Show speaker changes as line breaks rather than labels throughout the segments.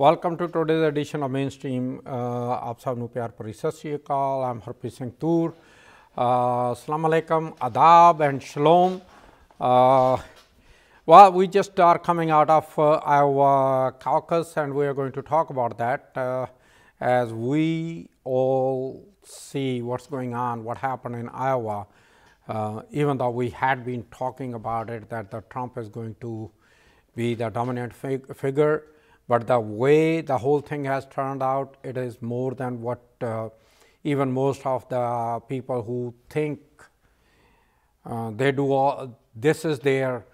Welcome to today's addition of main stream आप सब नु प्यार भरी सत श्री अकाल आई एम हरप्रीत सिंह तूर अस्सलाम वालेकुम adab and shalom uh, well we just are coming out of uh, Iowa caucus and we are going to talk about that uh, as we all see what's going on what happened in Iowa uh, even though we had been talking about it that the Trump is going to be the dominant fig figure but the way the whole thing has turned out, it is more than what uh, even most of the people who think uh, they do all, this is their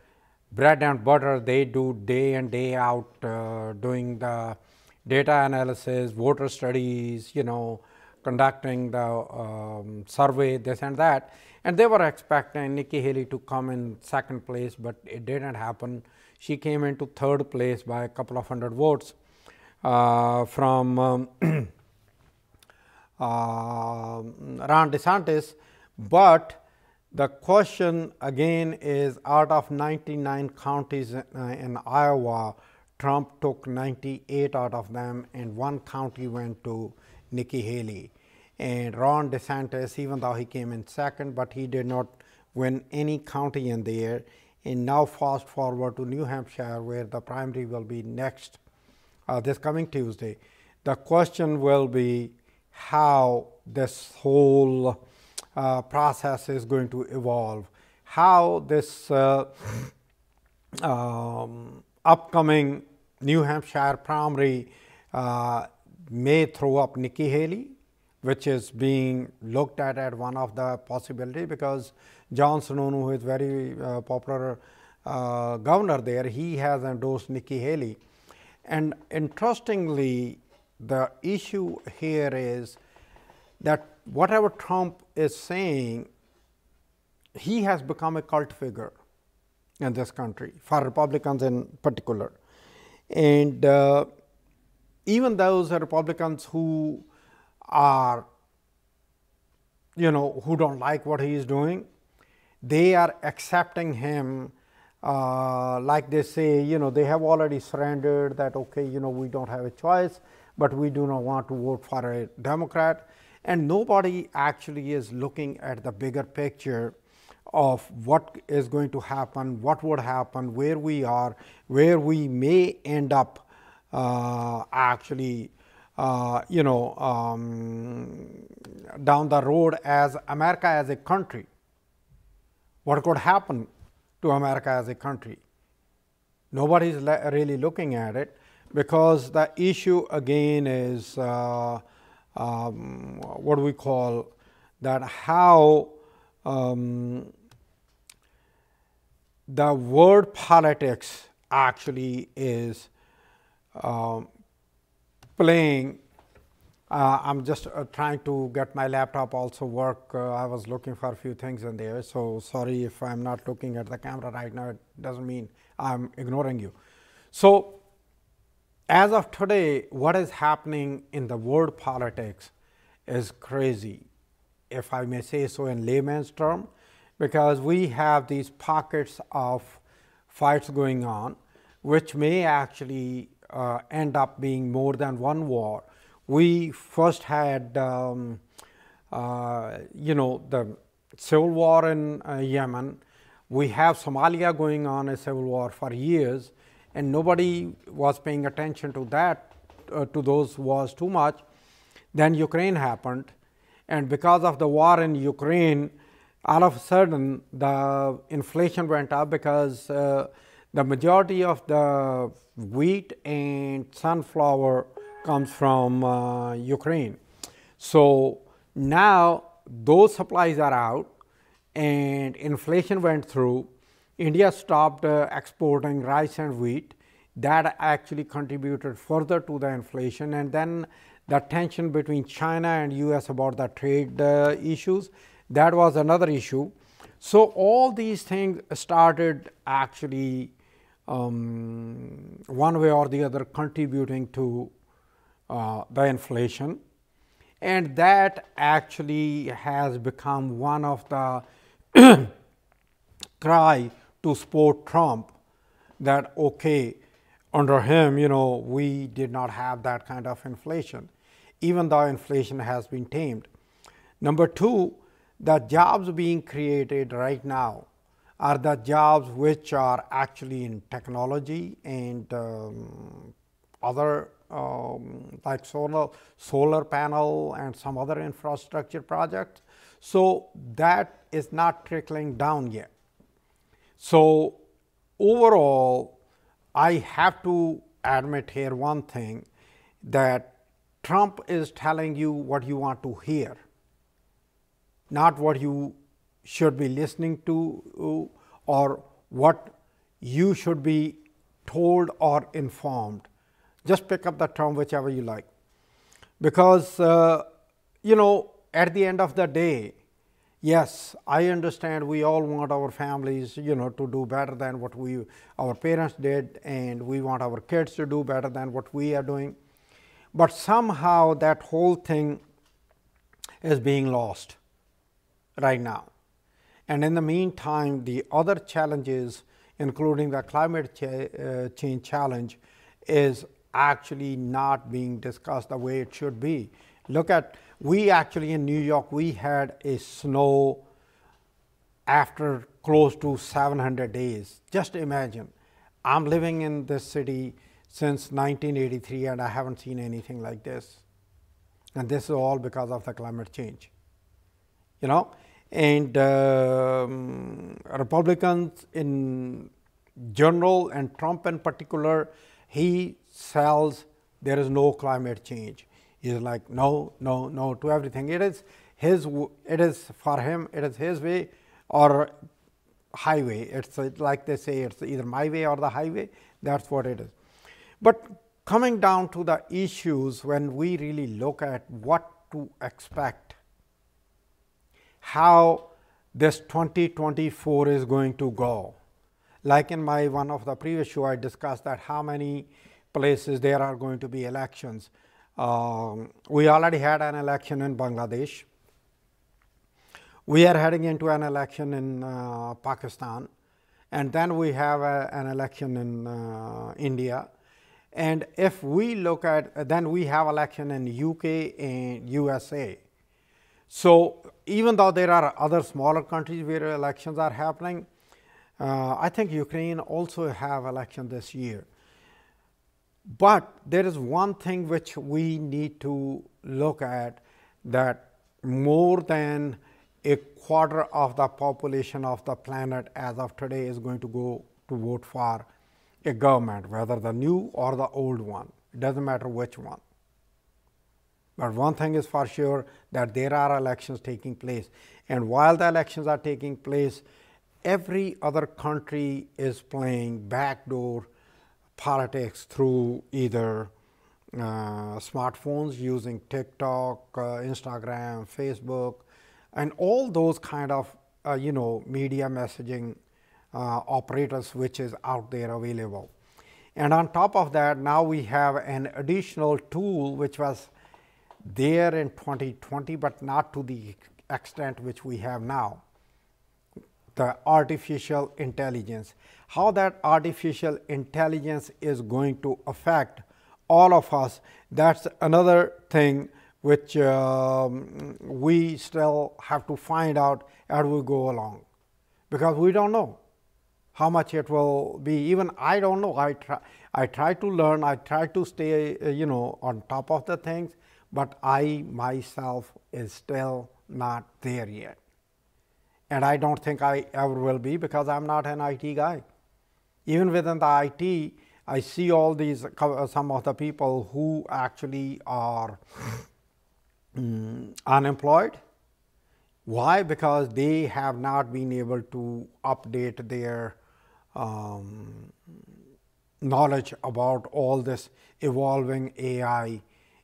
bread and butter, they do day and day out uh, doing the data analysis, voter studies, you know, conducting the um, survey, this and that. And they were expecting Nikki Haley to come in second place, but it didn't happen. She came into third place by a couple of hundred votes uh, from um, uh, Ron DeSantis. But the question again is out of 99 counties in, uh, in Iowa, Trump took 98 out of them, and one county went to Nikki Haley. And Ron DeSantis, even though he came in second, but he did not win any county in the there. And now fast forward to New Hampshire where the primary will be next uh, this coming Tuesday. The question will be how this whole uh, process is going to evolve, how this uh, um, upcoming New Hampshire primary uh, may throw up Nikki Haley, which is being looked at as one of the possibility because John Sununu, who is very uh, popular uh, governor there, he has endorsed Nikki Haley. And interestingly, the issue here is that whatever Trump is saying, he has become a cult figure in this country, for Republicans in particular. And uh, even those Republicans who are, you know, who don't like what he is doing, they are accepting him uh, like they say, you know, they have already surrendered that, okay, you know, we don't have a choice, but we do not want to vote for a Democrat. And nobody actually is looking at the bigger picture of what is going to happen, what would happen, where we are, where we may end up uh, actually uh, you know, um, down the road as America as a country what could happen to America as a country. Nobody is really looking at it because the issue again is uh, um, what we call that how um, the word politics actually is um, playing uh, I'm just uh, trying to get my laptop also work. Uh, I was looking for a few things in there. So sorry if I'm not looking at the camera right now. It doesn't mean I'm ignoring you. So as of today, what is happening in the world politics is crazy, if I may say so in layman's term, because we have these pockets of fights going on, which may actually uh, end up being more than one war we first had, um, uh, you know, the civil war in uh, Yemen. We have Somalia going on a civil war for years, and nobody was paying attention to that, uh, to those wars too much. Then Ukraine happened, and because of the war in Ukraine, all of a sudden the inflation went up because uh, the majority of the wheat and sunflower comes from uh, Ukraine. So now those supplies are out and inflation went through. India stopped uh, exporting rice and wheat. That actually contributed further to the inflation and then the tension between China and US about the trade uh, issues, that was another issue. So, all these things started actually um, one way or the other contributing to uh, the inflation and that actually has become one of the cry to support Trump that okay under him, you know, we did not have that kind of inflation, even though inflation has been tamed. Number two, the jobs being created right now are the jobs which are actually in technology and um, other um, like solar, solar panel and some other infrastructure projects. So, that is not trickling down yet. So, overall I have to admit here one thing that Trump is telling you what you want to hear, not what you should be listening to or what you should be told or informed. Just pick up the term whichever you like. Because, uh, you know, at the end of the day, yes, I understand we all want our families, you know, to do better than what we, our parents did, and we want our kids to do better than what we are doing. But somehow that whole thing is being lost right now. And in the meantime, the other challenges, including the climate cha uh, change challenge, is actually not being discussed the way it should be. Look at, we actually in New York, we had a snow after close to 700 days. Just imagine, I'm living in this city since 1983 and I haven't seen anything like this. And this is all because of the climate change. You know, and um, Republicans in general and Trump in particular, he sells there is no climate change. He's like no, no, no to everything. It is his. It is for him. It is his way or highway. It's like they say it's either my way or the highway. That's what it is. But coming down to the issues when we really look at what to expect how this 2024 is going to go. Like in my one of the previous show, I discussed that how many places there are going to be elections. Um, we already had an election in Bangladesh. We are heading into an election in uh, Pakistan, and then we have a, an election in uh, India. And if we look at, then we have election in UK and USA. So, even though there are other smaller countries where elections are happening, uh, I think Ukraine also have election this year. But there is one thing which we need to look at that more than a quarter of the population of the planet as of today is going to go to vote for a government, whether the new or the old one. It doesn't matter which one. But one thing is for sure that there are elections taking place. And while the elections are taking place, every other country is playing backdoor politics through either uh, smartphones using TikTok, uh, Instagram, Facebook, and all those kind of uh, you know media messaging uh, operators which is out there available. And on top of that, now we have an additional tool which was there in 2020, but not to the extent which we have now. The artificial intelligence, how that artificial intelligence is going to affect all of us, that's another thing which um, we still have to find out as we go along, because we don't know how much it will be. Even I don't know. I try, I try to learn. I try to stay, uh, you know, on top of the things but I myself is still not there yet. And I don't think I ever will be because I'm not an IT guy. Even within the IT, I see all these, uh, some of the people who actually are um, unemployed. Why? Because they have not been able to update their um, knowledge about all this evolving AI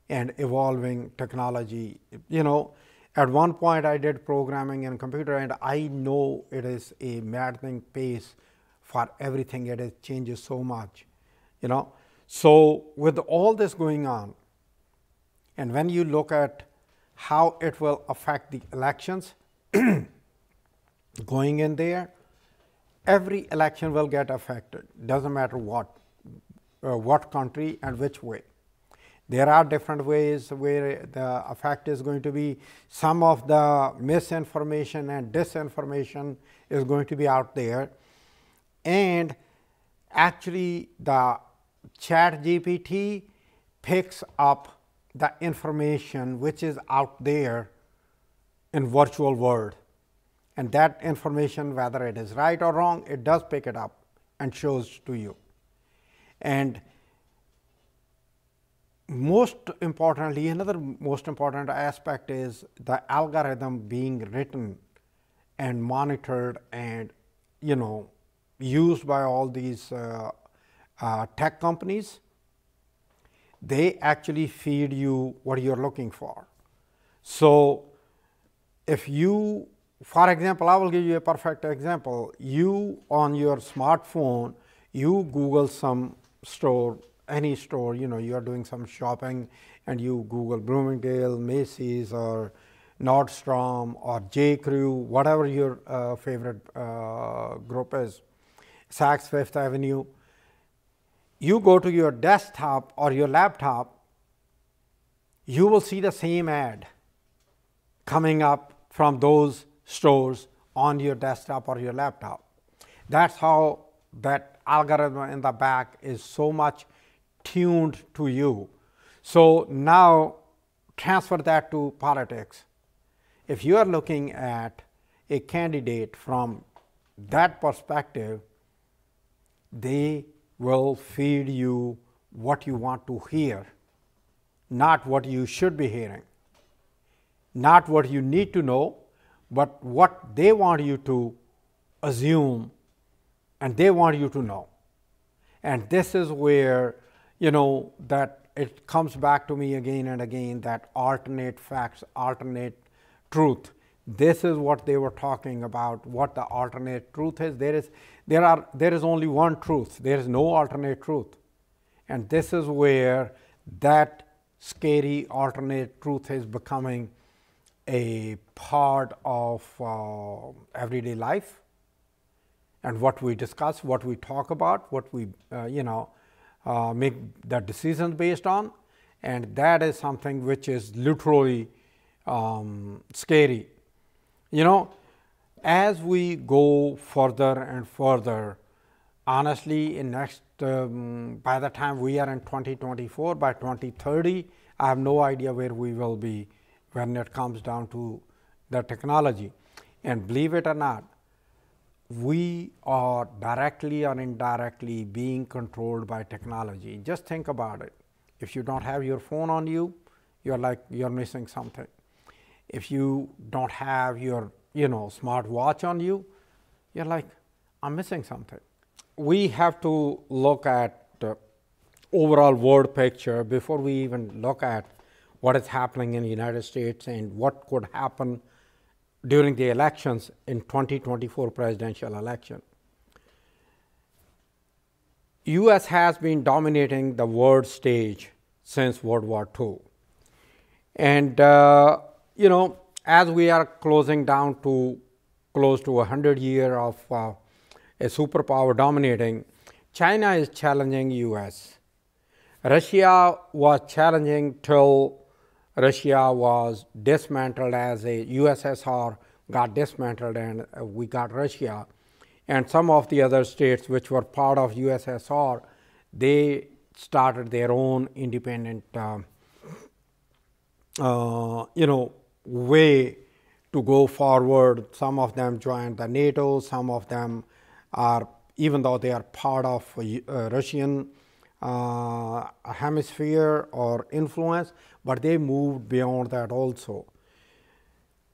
and evolving technology. You know, at one point I did programming in computer and I know it is a maddening pace for everything. It changes so much, you know. So with all this going on, and when you look at how it will affect the elections going in there, every election will get affected, doesn't matter what. uh, what country and which way. There are different ways where the effect is going to be. Some of the misinformation and disinformation is going to be out there. And actually, the chat GPT picks up the information which is out there in virtual world and that information whether it is right or wrong it does pick it up and shows to you and most importantly another most important aspect is the algorithm being written and monitored and you know used by all these uh, uh, tech companies they actually feed you what you're looking for so if you for example, I will give you a perfect example. You on your smartphone, you Google some store, any store, you know, you are doing some shopping and you Google Bloomingdale, Macy's or Nordstrom or J. Crew, whatever your uh, favorite uh, group is, Saks Fifth Avenue. You go to your desktop or your laptop, you will see the same ad coming up from those stores on your desktop or your laptop. That's how that algorithm in the back is so much tuned to you. So now transfer that to politics. If you are looking at a candidate from that perspective, they will feed you what you want to hear, not what you should be hearing, not what you need to know, but what they want you to assume and they want you to know. And this is where, you know, that it comes back to me again and again that alternate facts, alternate truth. This is what they were talking about, what the alternate truth is. There is, there are, there is only one truth. There is no alternate truth. And this is where that scary alternate truth is becoming a part of uh, everyday life and what we discuss, what we talk about, what we uh, you know uh, make the decisions based on and that is something which is literally um, scary. You know, as we go further and further, honestly, in next um, by the time we are in 2024, by 2030, I have no idea where we will be when it comes down to the technology. And believe it or not, we are directly or indirectly being controlled by technology. Just think about it. If you don't have your phone on you, you're like you're missing something. If you don't have your you know smart watch on you, you're like I'm missing something. We have to look at the overall world picture before we even look at what is happening in the United States and what could happen during the elections in 2024 presidential election. US has been dominating the world stage since World War II. And, uh, you know, as we are closing down to close to 100 year of uh, a superpower dominating, China is challenging US. Russia was challenging till Russia was dismantled as a USSR got dismantled and uh, we got Russia. And some of the other states which were part of USSR, they started their own independent, uh, uh, you know, way to go forward. Some of them joined the NATO, some of them are, even though they are part of uh, Russian uh, hemisphere or influence, but they moved beyond that also.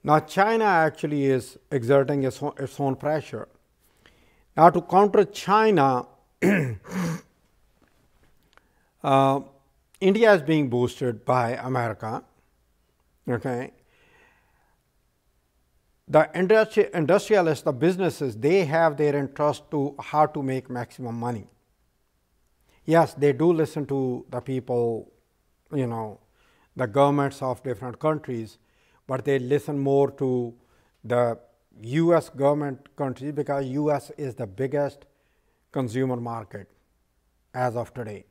Now, China actually is exerting its own, its own pressure. Now, to counter China, uh, India is being boosted by America. Okay. The industri- industrialists, the businesses, they have their interest to how to make maximum money. Yes, they do listen to the people, you know, the governments of different countries, but they listen more to the US government countries because US is the biggest consumer market as of today.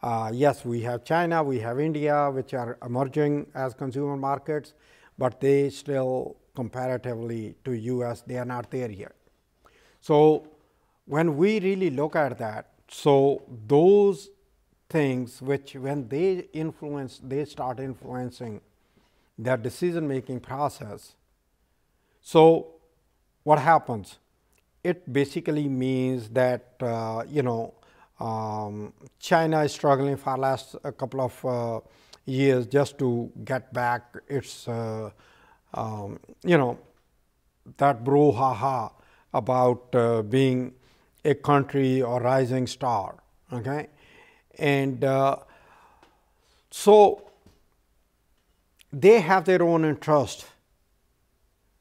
Uh, yes, we have China, we have India, which are emerging as consumer markets, but they still comparatively to U.S. they are not there yet. So when we really look at that, so those things which when they influence, they start influencing their decision making process. So what happens? It basically means that uh, you know um, China is struggling for last a couple of uh, years just to get back its uh, um, you know that brouhaha about uh, being a country or rising star. Okay, and uh, so they have their own interest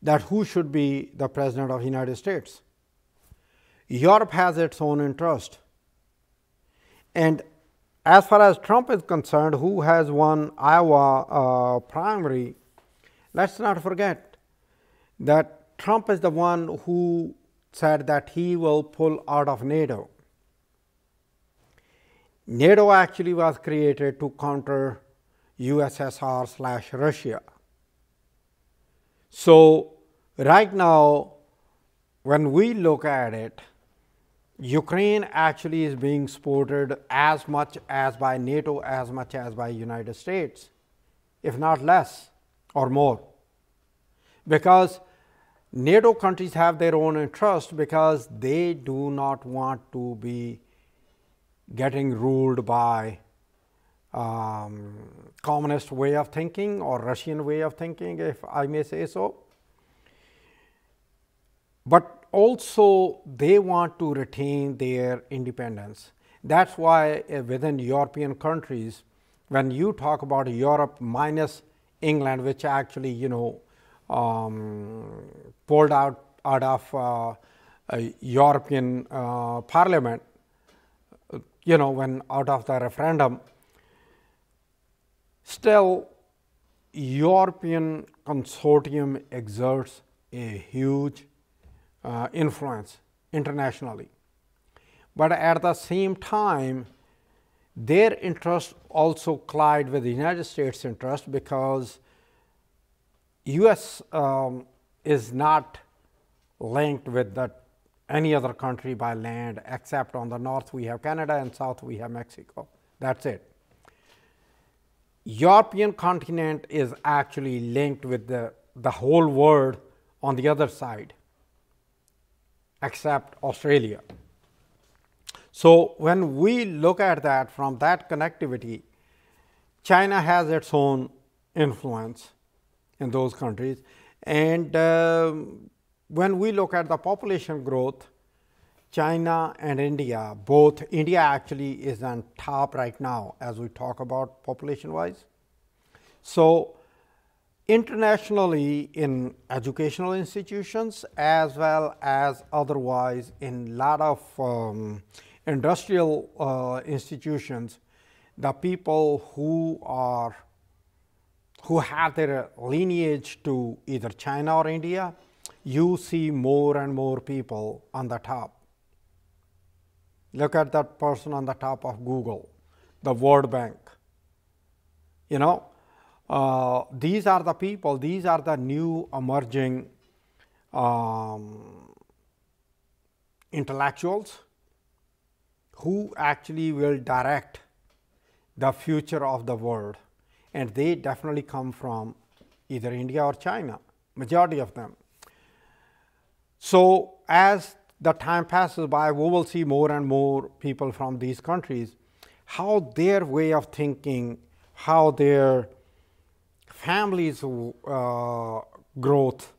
that who should be the president of the United States. Europe has its own interest and as far as Trump is concerned, who has won Iowa uh, primary, let's not forget that Trump is the one who said that he will pull out of NATO. NATO actually was created to counter USSR slash Russia. So, right now, when we look at it, Ukraine actually is being supported as much as by NATO as much as by United States, if not less or more. Because NATO countries have their own interest because they do not want to be getting ruled by um, communist way of thinking or Russian way of thinking, if I may say so. But also they want to retain their independence. That's why uh, within European countries, when you talk about Europe minus England, which actually you know um, pulled out out of uh, European uh, Parliament, you know when out of the referendum, still European consortium exerts a huge uh, influence internationally. But at the same time, their interests also collide with the United States interest because U.S. Um, is not linked with the, any other country by land except on the north we have Canada and south we have Mexico. That's it. European continent is actually linked with the, the whole world on the other side except Australia. So, when we look at that from that connectivity, China has its own influence in those countries. And uh, when we look at the population growth, China and India, both India actually is on top right now as we talk about population wise. So, internationally in educational institutions as well as otherwise in lot of um, industrial uh, institutions the people who are who have their lineage to either China or India, you see more and more people on the top. Look at that person on the top of Google, the World Bank. You know, uh, these are the people, these are the new emerging um, intellectuals who actually will direct the future of the world and they definitely come from either India or China, majority of them. So, as the time passes by, we will see more and more people from these countries, how their way of thinking, how their families' uh, growth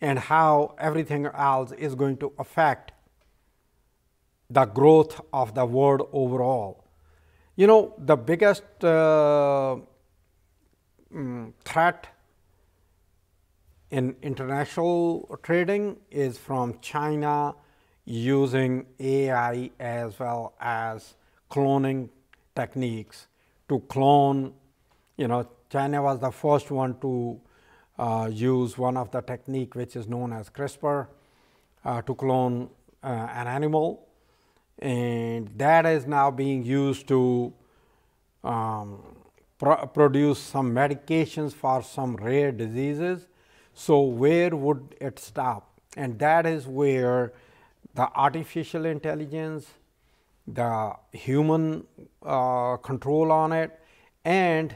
and how everything else is going to affect the growth of the world overall. You know, the biggest uh, mm, threat in international trading is from China using AI as well as cloning techniques to clone, you know, China was the first one to uh, use one of the technique which is known as CRISPR uh, to clone uh, an animal. And that is now being used to um, pro produce some medications for some rare diseases. So, where would it stop? And that is where the artificial intelligence, the human uh, control on it, and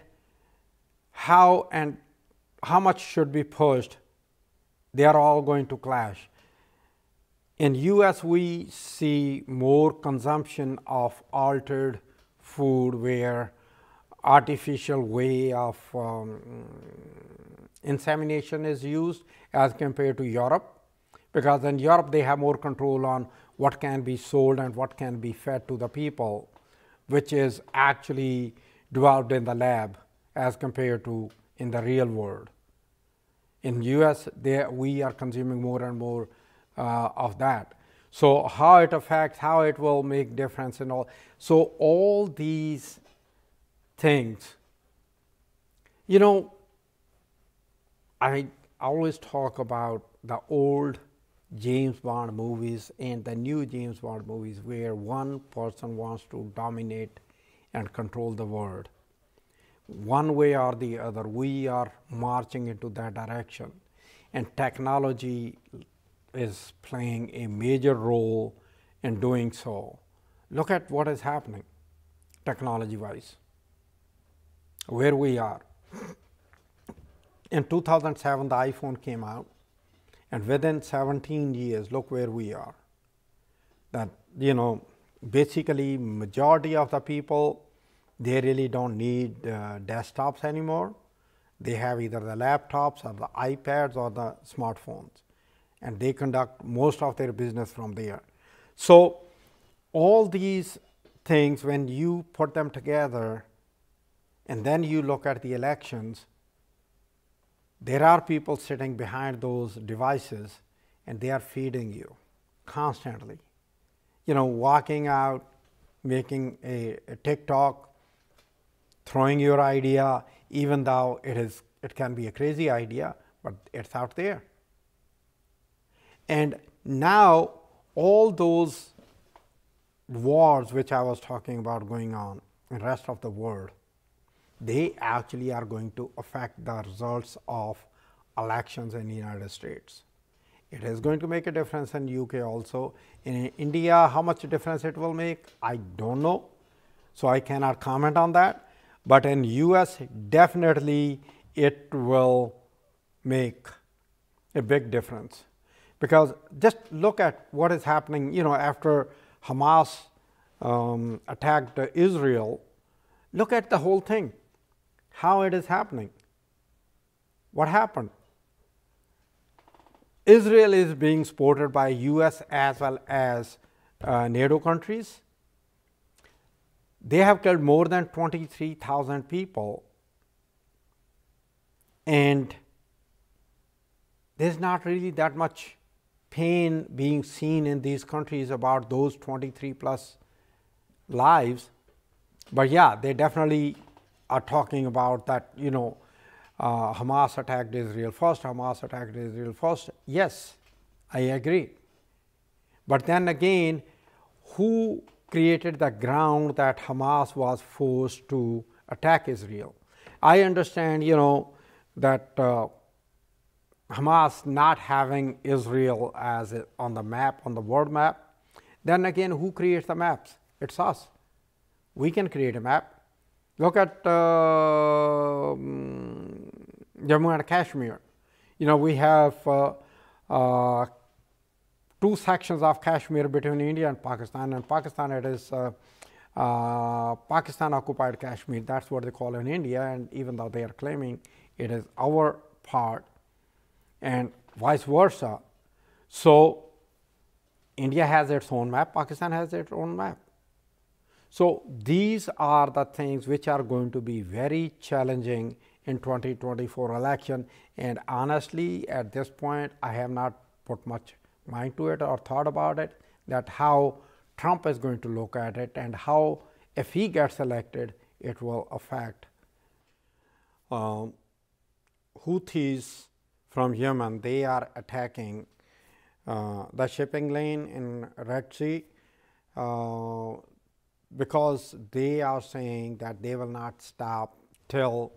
how and how much should be pushed, they are all going to clash. In US, we see more consumption of altered food where artificial way of um, insemination is used as compared to Europe because in Europe they have more control on what can be sold and what can be fed to the people, which is actually developed in the lab as compared to in the real world. In US, they, we are consuming more and more uh, of that. So, how it affects, how it will make difference and all. So, all these things, you know, I always talk about the old James Bond movies and the new James Bond movies where one person wants to dominate and control the world. One way or the other, we are marching into that direction. And technology is playing a major role in doing so. Look at what is happening technology wise, where we are. In 2007, the iPhone came out, and within 17 years, look where we are. That, you know, basically, majority of the people, they really don't need uh, desktops anymore. They have either the laptops or the iPads or the smartphones, and they conduct most of their business from there. So, all these things, when you put them together and then you look at the elections, there are people sitting behind those devices and they are feeding you constantly. You know, walking out, making a, a TikTok, throwing your idea, even though it is it can be a crazy idea, but it's out there. And now all those wars which I was talking about going on in the rest of the world, they actually are going to affect the results of elections in the United States. It is going to make a difference in UK also. In India, how much difference it will make, I don't know. So, I cannot comment on that, but in US definitely it will make a big difference. Because just look at what is happening, you know, after Hamas um, attacked Israel, look at the whole thing how it is happening. What happened? Israel is being supported by US as well as uh, NATO countries. They have killed more than 23,000 people and there is not really that much pain being seen in these countries about those 23 plus lives. But yeah, they definitely are talking about that, you know, uh, Hamas attacked Israel first, Hamas attacked Israel first. Yes, I agree. But then again, who created the ground that Hamas was forced to attack Israel? I understand, you know, that uh, Hamas not having Israel as a, on the map, on the world map. Then again, who creates the maps? It's us. We can create a map. Look at uh, Jammu and Kashmir. You know, we have uh, uh, two sections of Kashmir between India and Pakistan. And Pakistan, it is uh, uh, Pakistan occupied Kashmir. That's what they call in India. And even though they are claiming it is our part, and vice versa. So, India has its own map, Pakistan has its own map. So, these are the things which are going to be very challenging in 2024 election and honestly at this point I have not put much mind to it or thought about it that how Trump is going to look at it and how if he gets elected it will affect. Um, Houthis from Yemen they are attacking uh, the shipping lane in Red Sea. Uh, because they are saying that they will not stop till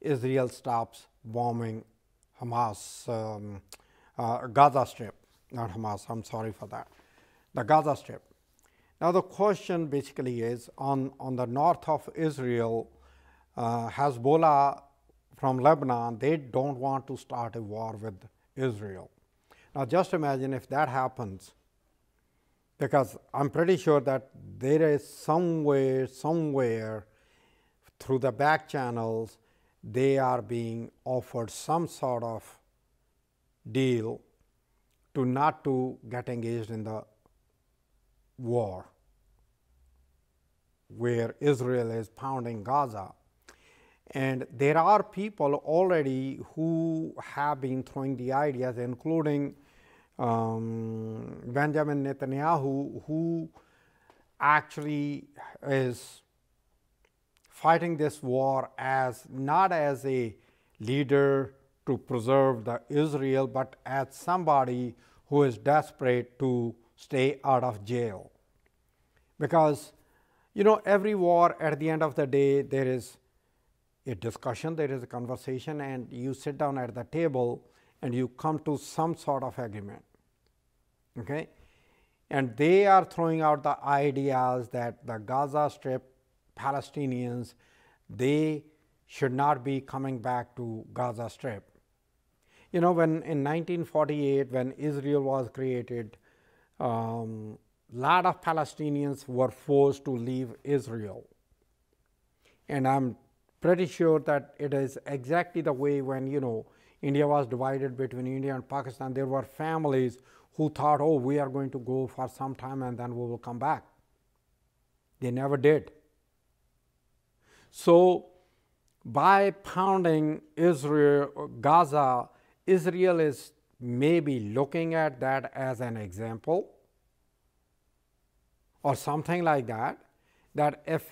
Israel stops bombing Hamas, um, uh, Gaza Strip, not Hamas, I'm sorry for that, the Gaza Strip. Now, the question basically is on, on the north of Israel, uh, Hezbollah from Lebanon, they don't want to start a war with Israel. Now, just imagine if that happens, because I'm pretty sure that there is somewhere, somewhere through the back channels, they are being offered some sort of deal to not to get engaged in the war where Israel is pounding Gaza. And there are people already who have been throwing the ideas, including um, Benjamin Netanyahu, who actually is fighting this war as not as a leader to preserve the Israel, but as somebody who is desperate to stay out of jail. Because you know every war at the end of the day there is a discussion, there is a conversation and you sit down at the table and you come to some sort of agreement. Okay? And they are throwing out the ideas that the Gaza Strip Palestinians, they should not be coming back to Gaza Strip. You know, when in 1948, when Israel was created, a um, lot of Palestinians were forced to leave Israel. And I'm pretty sure that it is exactly the way when, you know, India was divided between India and Pakistan, there were families who thought, oh, we are going to go for some time and then we will come back. They never did. So, by pounding Israel, Gaza, Israel is maybe looking at that as an example or something like that, that if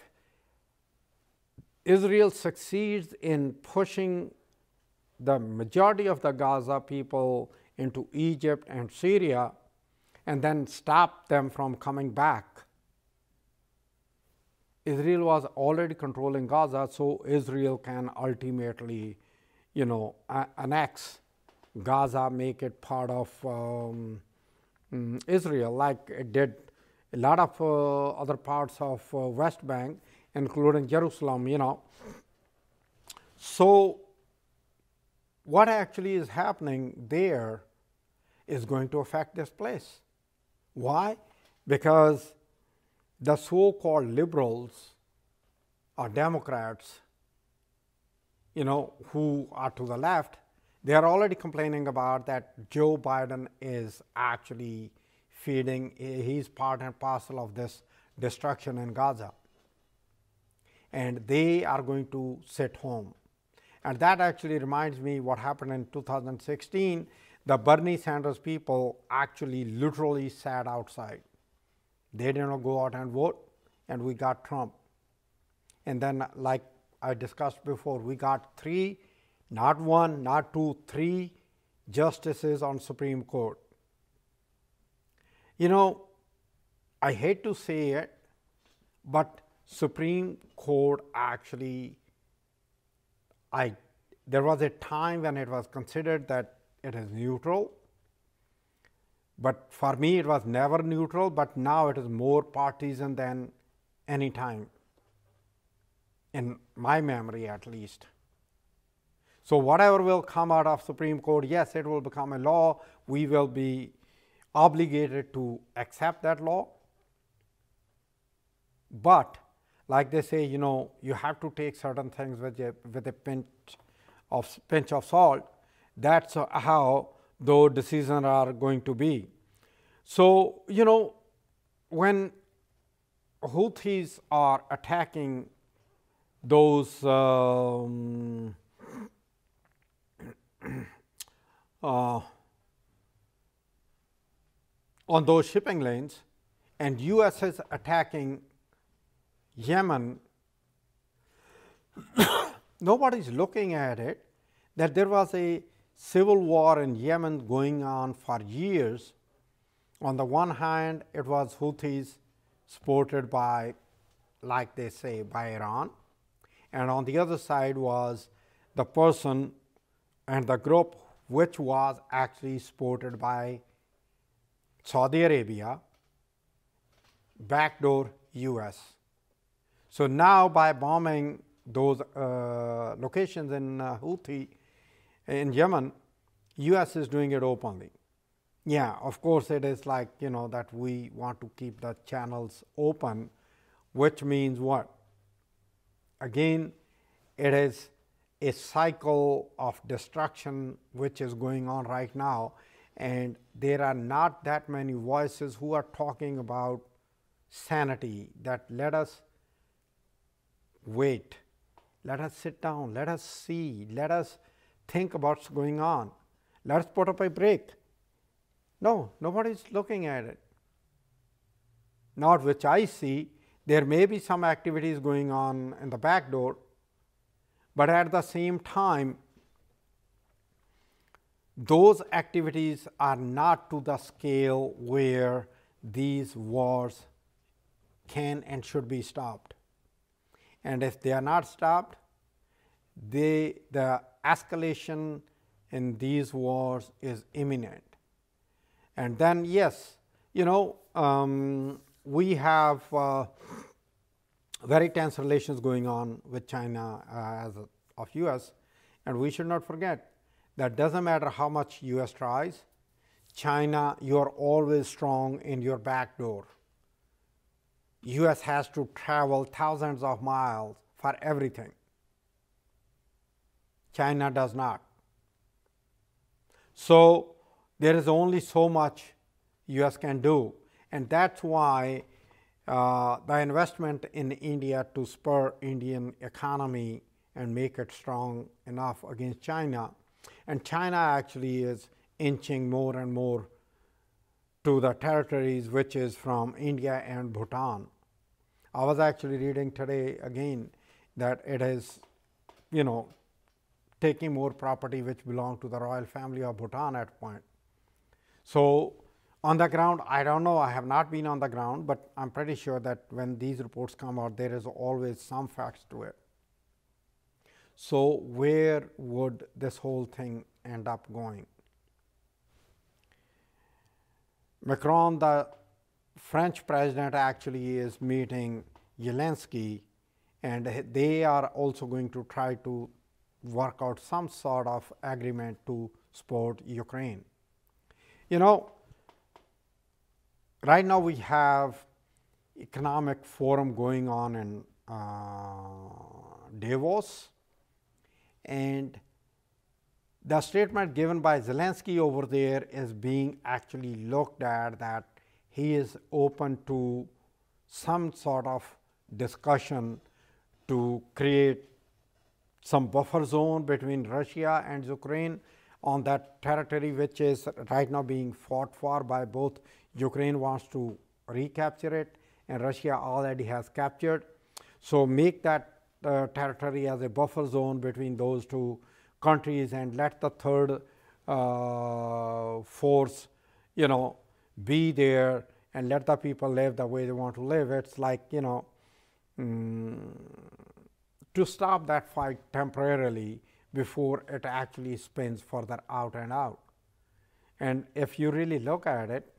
Israel succeeds in pushing the majority of the Gaza people into Egypt and Syria and then stop them from coming back, Israel was already controlling Gaza, so Israel can ultimately, you know, annex Gaza, make it part of um, mm, Israel, like it did a lot of uh, other parts of uh, West Bank, including Jerusalem. You know, so what actually is happening there is going to affect this place. Why? Because the so called liberals or Democrats, you know, who are to the left, they are already complaining about that Joe Biden is actually feeding, he's part and parcel of this destruction in Gaza. And they are going to sit home. And that actually reminds me what happened in 2016. The Bernie Sanders people actually literally sat outside they did not go out and vote, and we got Trump. And then, like I discussed before, we got three, not one, not two, three justices on Supreme Court. You know, I hate to say it, but Supreme Court actually, I there was a time when it was considered that it is neutral but for me, it was never neutral, but now it is more partisan than any time, in my memory at least. So, whatever will come out of Supreme Court, yes, it will become a law. We will be obligated to accept that law. But, like they say, you know, you have to take certain things with a, with a pinch of pinch of salt. That's how those decisions are going to be. So, you know, when Houthis are attacking those um, uh, on those shipping lanes and US is attacking Yemen, nobody is looking at it that there was a civil war in Yemen going on for years. On the one hand, it was Houthis supported by like they say, by Iran, and on the other side was the person and the group which was actually supported by Saudi Arabia, backdoor US. So now by bombing those uh, locations in uh, Houthi in Yemen, US is doing it openly. Yeah, of course it is like, you know, that we want to keep the channels open, which means what? Again, it is a cycle of destruction which is going on right now and there are not that many voices who are talking about sanity that let us wait, let us sit down, let us see, let us think about what's going on, let us put up a break. No, nobody is looking at it. Not which I see, there may be some activities going on in the back door, but at the same time, those activities are not to the scale where these wars can and should be stopped. And if they are not stopped, they, the escalation in these wars is imminent. And then, yes, you know, um, we have uh, very tense relations going on with China uh, as of U.S. and we should not forget that doesn't matter how much U.S. tries, China, you are always strong in your back door. U.S. has to travel thousands of miles for everything. China does not. So, there is only so much U.S. can do, and that's why uh, the investment in India to spur Indian economy and make it strong enough against China. And China actually is inching more and more to the territories which is from India and Bhutan. I was actually reading today again that it is, you know, taking more property which belonged to the royal family of Bhutan at point. So, on the ground, I don't know, I have not been on the ground, but I am pretty sure that when these reports come out, there is always some facts to it. So, where would this whole thing end up going? Macron, the French president, actually is meeting Zelensky, and they are also going to try to work out some sort of agreement to support Ukraine. You know, right now we have economic forum going on in uh, Davos and the statement given by Zelensky over there is being actually looked at that he is open to some sort of discussion to create some buffer zone between Russia and Ukraine on that territory which is right now being fought for by both Ukraine wants to recapture it and Russia already has captured. So, make that uh, territory as a buffer zone between those two countries and let the third uh, force you know be there and let the people live the way they want to live. It is like you know um, to stop that fight temporarily before it actually spins further out and out. And if you really look at it,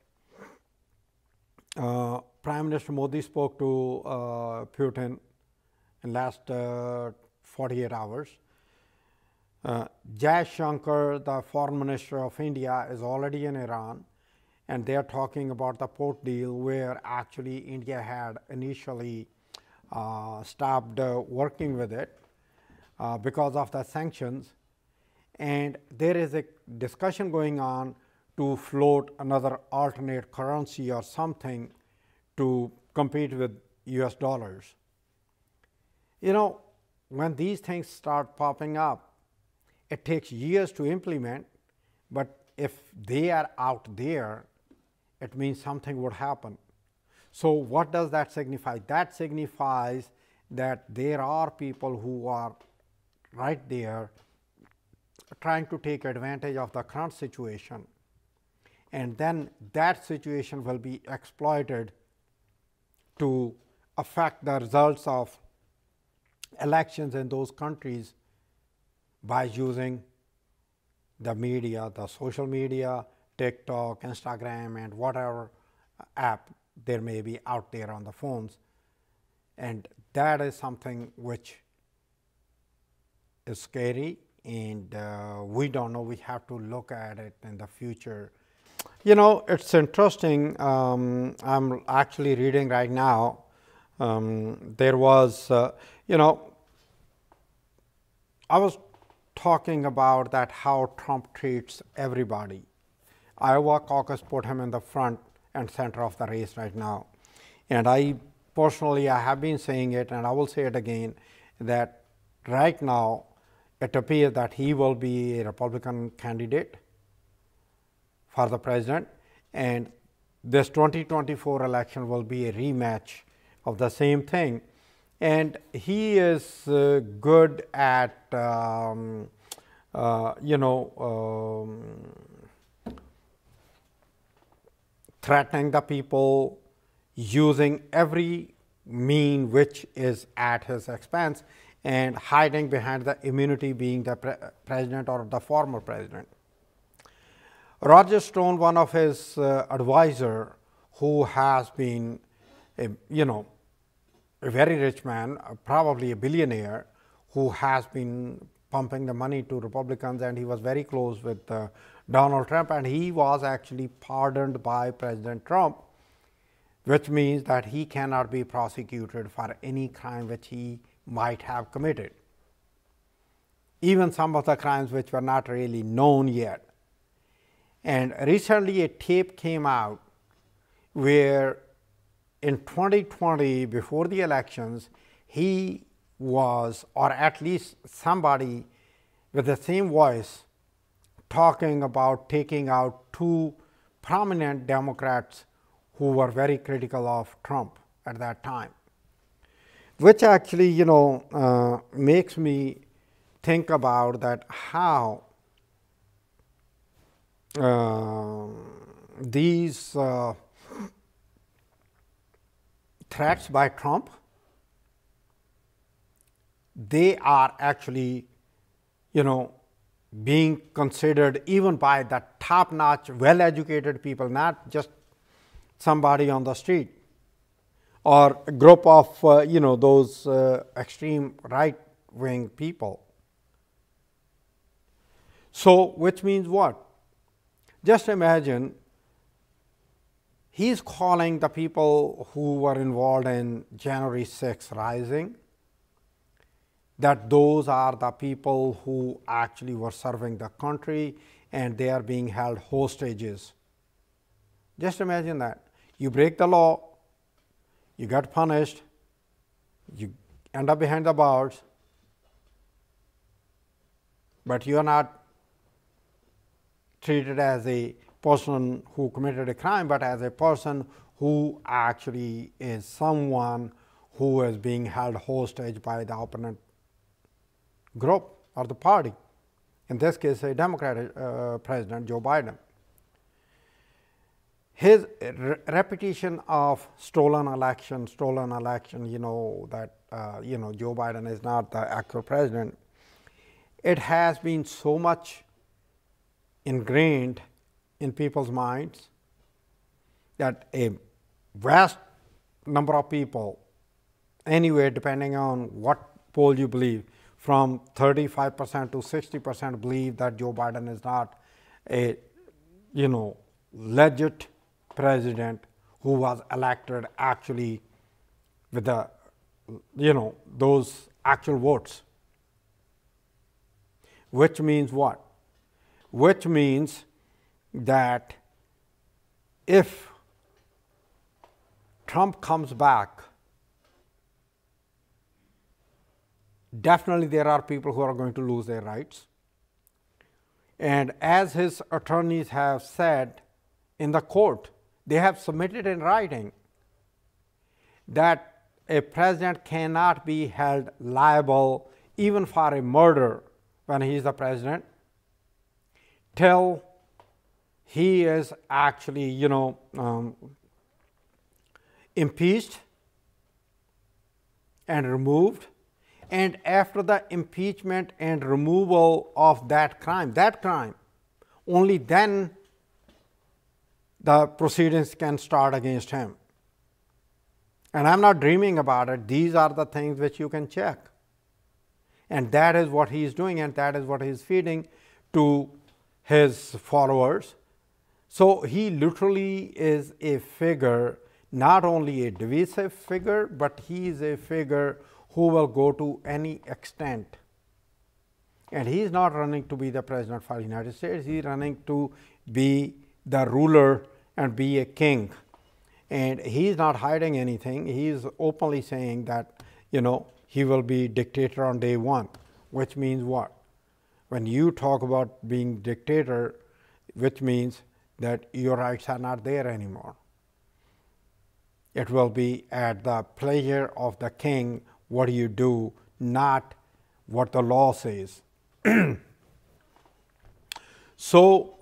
uh, Prime Minister Modi spoke to uh, Putin in last uh, 48 hours. Uh, Jai Shankar, the foreign minister of India, is already in Iran and they are talking about the port deal where actually India had initially uh, stopped uh, working with it uh, because of the sanctions. And there is a discussion going on to float another alternate currency or something to compete with US dollars. You know, when these things start popping up, it takes years to implement, but if they are out there, it means something would happen. So, what does that signify? That signifies that there are people who are right there trying to take advantage of the current situation and then that situation will be exploited to affect the results of elections in those countries by using the media, the social media, TikTok, Instagram, and whatever app there may be out there on the phones. And that is something which is scary, and uh, we don't know. We have to look at it in the future. You know, it's interesting. Um, I'm actually reading right now. Um, there was, uh, you know, I was talking about that how Trump treats everybody. Iowa caucus put him in the front and center of the race right now. And I personally, I have been saying it and I will say it again that right now it appears that he will be a Republican candidate for the president and this 2024 election will be a rematch of the same thing and he is uh, good at um, uh, you know um, threatening the people using every mean which is at his expense and hiding behind the immunity being the pre president or the former president. Roger Stone, one of his uh, advisor who has been, a, you know, a very rich man, uh, probably a billionaire, who has been pumping the money to Republicans, and he was very close with uh, Donald Trump, and he was actually pardoned by President Trump, which means that he cannot be prosecuted for any crime which he might have committed. Even some of the crimes which were not really known yet. And recently, a tape came out where in 2020, before the elections, he was, or at least somebody with the same voice, talking about taking out two prominent Democrats who were very critical of Trump at that time, which actually, you know, uh, makes me think about that how uh, these uh, threats by Trump, they are actually, you know, being considered even by the top notch, well educated people, not just somebody on the street or a group of, uh, you know, those uh, extreme right wing people. So, which means what? Just imagine he is calling the people who were involved in January 6 rising that those are the people who actually were serving the country and they are being held hostages. Just imagine that. You break the law, you get punished, you end up behind the bars, but you are not treated as a person who committed a crime, but as a person who actually is someone who is being held hostage by the opponent group or the party. In this case, a Democratic uh, president, Joe Biden. His re repetition of stolen election, stolen election, you know, that, uh, you know, Joe Biden is not the actual president, it has been so much ingrained in people's minds that a vast number of people, anyway, depending on what poll you believe, from 35 percent to 60 percent believe that Joe Biden is not a, you know, legit president who was elected actually with the, you know, those actual votes. Which means what? Which means that if Trump comes back, definitely there are people who are going to lose their rights. And as his attorneys have said in the court, they have submitted in writing that a president cannot be held liable even for a murder when he is the president till he is actually, you know, um, impeached and removed. And after the impeachment and removal of that crime, that crime, only then the proceedings can start against him. And I'm not dreaming about it. These are the things which you can check. And that is what he is doing, and that is what he is feeding to his followers. So he literally is a figure, not only a divisive figure, but he is a figure who will go to any extent. And he is not running to be the president for the United States, he is running to be the ruler and be a king. And he is not hiding anything. He is openly saying that, you know, he will be dictator on day one, which means what? When you talk about being dictator, which means that your rights are not there anymore. It will be at the pleasure of the king what do you do, not what the law says. so,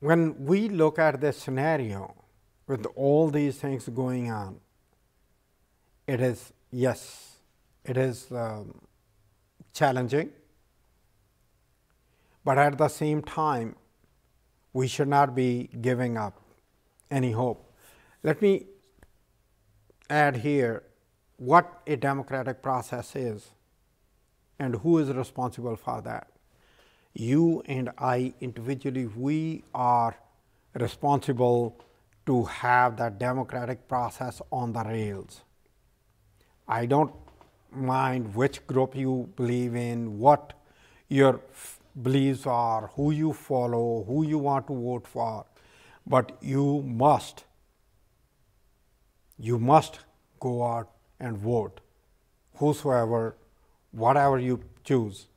when we look at this scenario with all these things going on, it is, yes, it is um, challenging, but at the same time, we should not be giving up any hope. Let me add here what a democratic process is and who is responsible for that you and I individually, we are responsible to have that democratic process on the rails. I don't mind which group you believe in, what your beliefs are, who you follow, who you want to vote for, but you must, you must go out and vote, whosoever, whatever you choose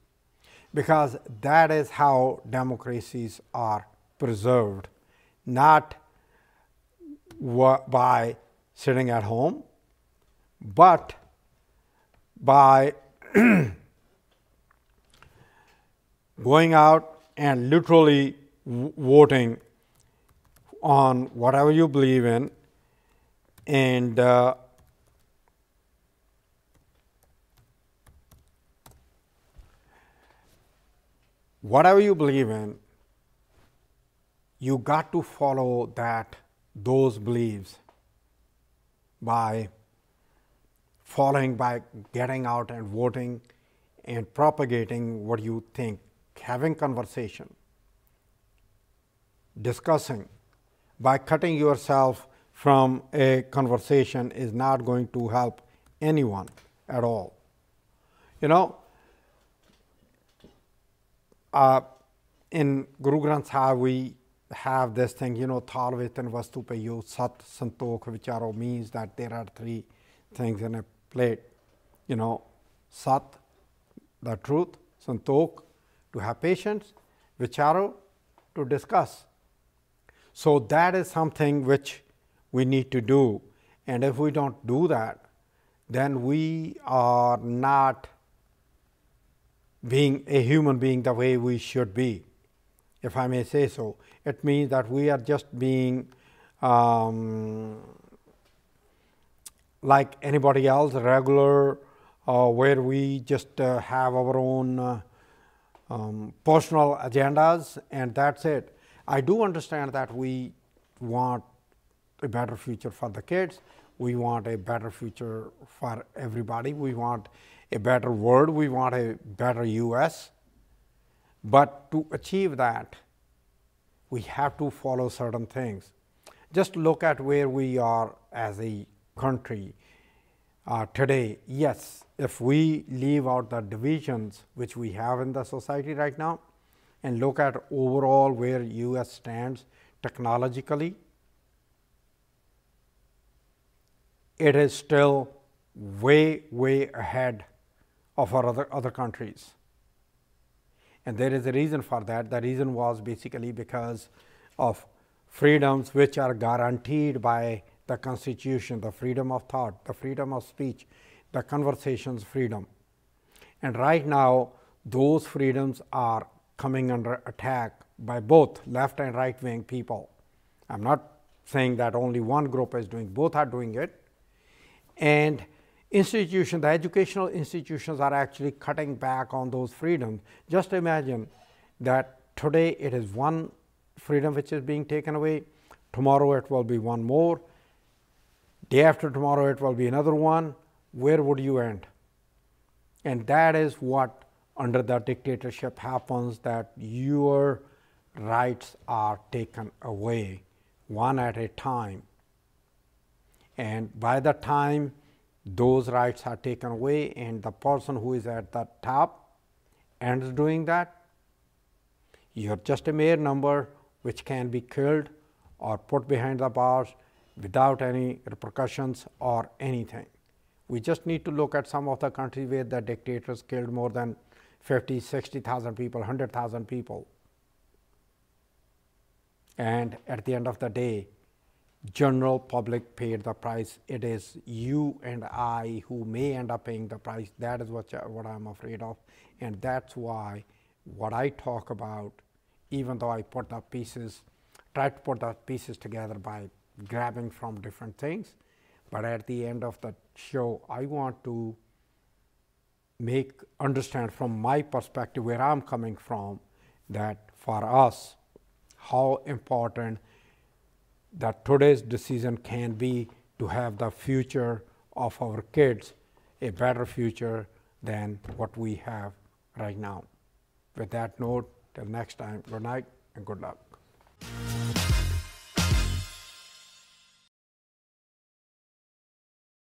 because that is how democracies are preserved, not by sitting at home, but by going out and literally voting on whatever you believe in and uh, whatever you believe in, you got to follow that those beliefs by following by getting out and voting and propagating what you think, having conversation, discussing. By cutting yourself from a conversation is not going to help anyone at all. You know, uh, in Guru Granth Sahib, we have this thing, you know, Thalvetan Vastu Payo Sat Santokh Vicharo means that there are three things in a plate. You know, Sat, the truth, Santokh, to have patience, Vicharo, to discuss. So that is something which we need to do. And if we don't do that, then we are not being a human being the way we should be, if I may say so. It means that we are just being um, like anybody else, regular, uh, where we just uh, have our own uh, um, personal agendas, and that's it. I do understand that we want a better future for the kids. We want a better future for everybody. We want a better world, we want a better US. But to achieve that, we have to follow certain things. Just look at where we are as a country uh, today. Yes, if we leave out the divisions which we have in the society right now and look at overall where US stands technologically, it is still way, way ahead of our other, other countries. And there is a reason for that. The reason was basically because of freedoms which are guaranteed by the Constitution, the freedom of thought, the freedom of speech, the conversations freedom. And right now, those freedoms are coming under attack by both left and right wing people. I'm not saying that only one group is doing, both are doing it. And institutions, the educational institutions are actually cutting back on those freedoms. Just imagine that today it is one freedom which is being taken away, tomorrow it will be one more, day after tomorrow it will be another one. Where would you end? And that is what under the dictatorship happens that your rights are taken away one at a time. And by the time those rights are taken away and the person who is at the top ends doing that, you are just a mere number which can be killed or put behind the bars without any repercussions or anything. We just need to look at some of the countries where the dictators killed more than 50, 60,000 people, 100,000 people. And at the end of the day, general public paid the price. It is you and I who may end up paying the price. That is what, what I'm afraid of. And that's why what I talk about, even though I put the pieces, try to put the pieces together by grabbing from different things, but at the end of the show, I want to make understand from my perspective where I'm coming from that for us, how important that today's decision can be to have the future of our kids a better future than what we have right now. With that note, till next time, good night and good luck.